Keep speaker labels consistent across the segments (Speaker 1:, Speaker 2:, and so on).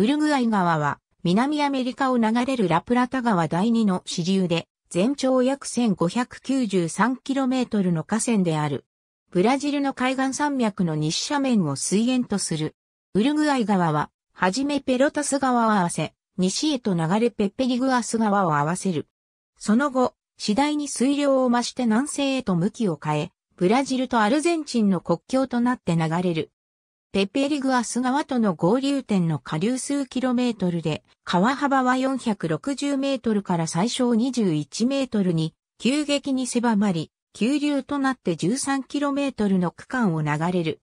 Speaker 1: ウルグアイ川は南アメリカを流れるラプラタ川第二の支流で全長約 1593km の河川である。ブラジルの海岸山脈の西斜面を水源とする。ウルグアイ川は、はじめペロタス川を合わせ、西へと流れペッペリグアス川を合わせる。その後、次第に水量を増して南西へと向きを変え、ブラジルとアルゼンチンの国境となって流れる。ペペリグアス川との合流点の下流数キロメートルで、川幅は460メートルから最小21メートルに急激に狭まり、急流となって13キロメートルの区間を流れる。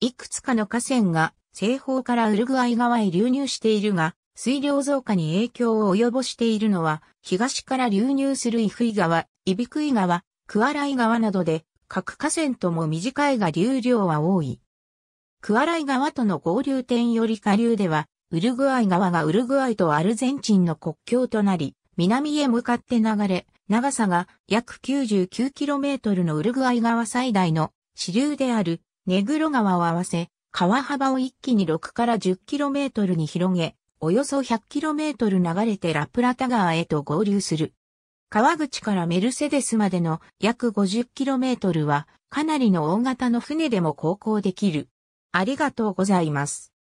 Speaker 1: いくつかの河川が西方からウルグアイ川へ流入しているが、水量増加に影響を及ぼしているのは、東から流入するイフイ川、イビクイ川、クアライ川などで、各河川とも短いが流量は多い。クアライ川との合流点より下流では、ウルグアイ川がウルグアイとアルゼンチンの国境となり、南へ向かって流れ、長さが約 99km のウルグアイ川最大の支流であるネグロ川を合わせ、川幅を一気に6から 10km に広げ、およそ 100km 流れてラプラタ川へと合流する。川口からメルセデスまでの約 50km はかなりの大型の船でも航行できる。ありがとうございます。